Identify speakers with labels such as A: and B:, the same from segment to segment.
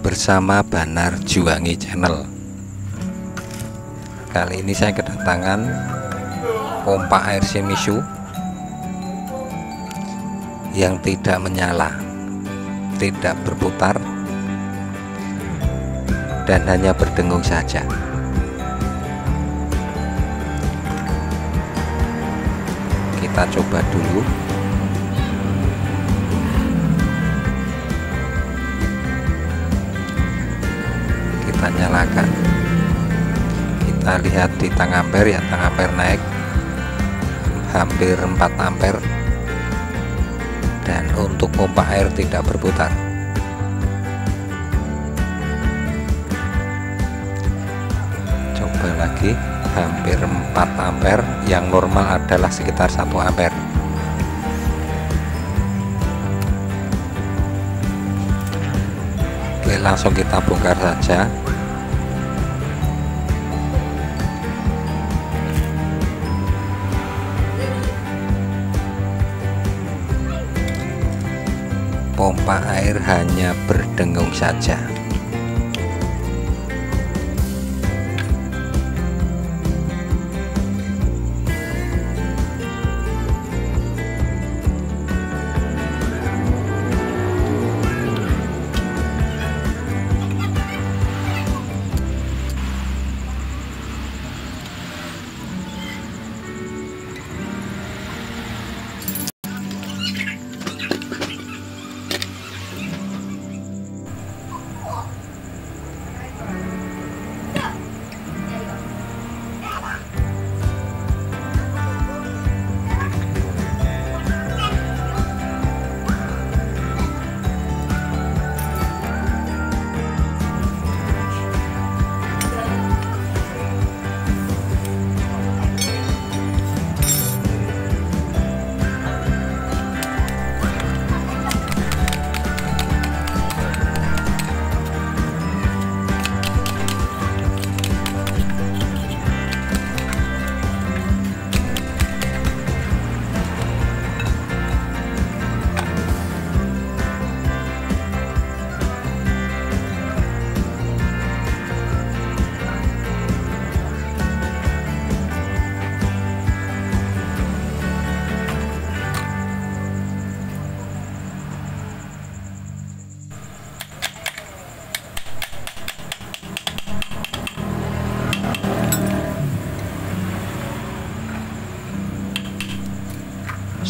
A: bersama Banar Juwangi Channel. Kali ini saya kedatangan pompa air Shimizu yang tidak menyala tidak berputar dan hanya berdengung saja. Kita coba dulu nyalakan kita lihat di tang ampere ya tang ampere naik hampir 4 ampere dan untuk pompa air tidak berputar. Coba lagi hampir 4 ampere yang normal adalah sekitar 1 ampere Oke langsung kita bongkar saja pompa air hanya berdengung saja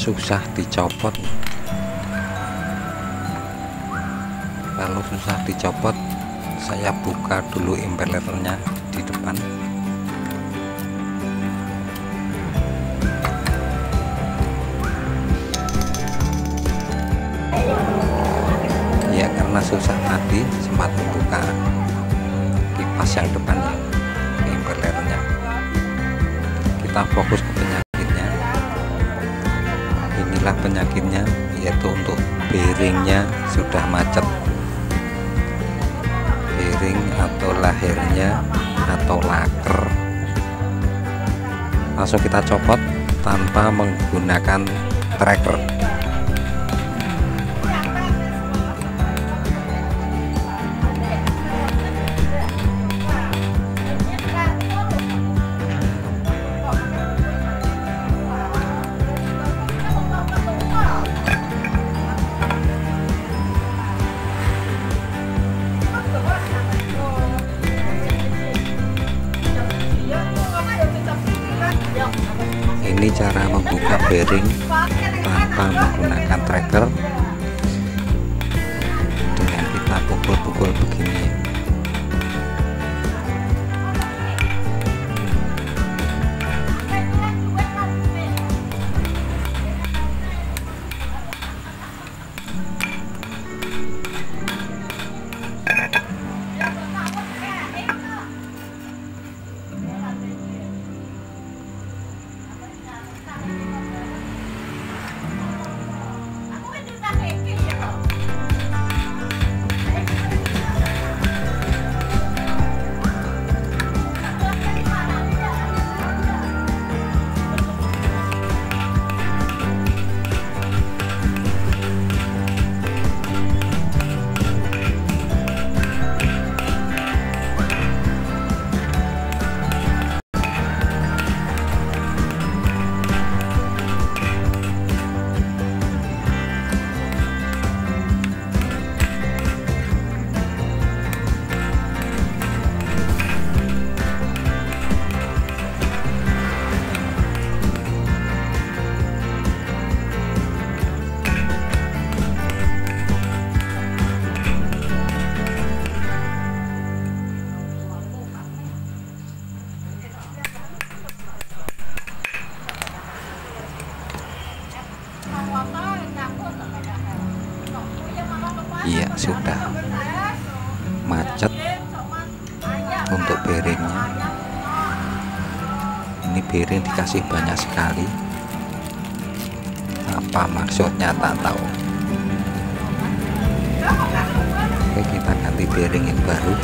A: susah dicopot. Kalau susah dicopot saya buka dulu impellernya di depan. Ya karena susah tadi sempat membuka kipas yang depan ya kita fokus ke inilah penyakitnya yaitu untuk bearingnya sudah macet. Bearing atau lahirnya atau laker. Langsung kita copot tanpa menggunakan tracker cara membuka bearing tanpa menggunakan tracker sudah macet untuk bearingnya ini bearing dikasih banyak sekali. Apa maksudnya? Tak tahu. Oke kita ganti bearing yang baru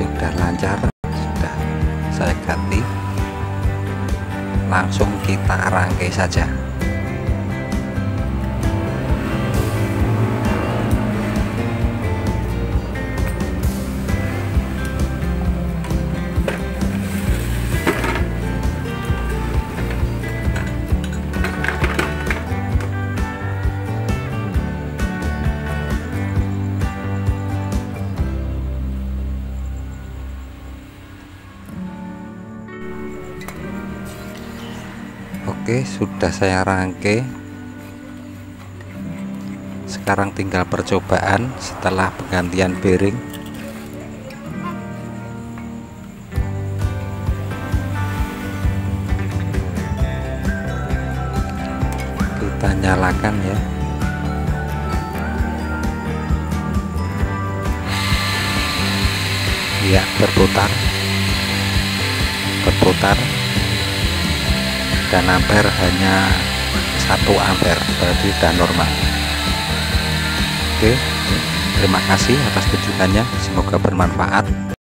A: sudah lancar, sudah saya ganti. Langsung kita rangkai saja. Oke, sudah saya rangkai. Sekarang tinggal percobaan setelah penggantian bearing. Kita nyalakan ya. Ya, berputar. Berputar dan ampere hanya satu ampere berarti sudah normal. Oke terima kasih atas kunjungannya semoga bermanfaat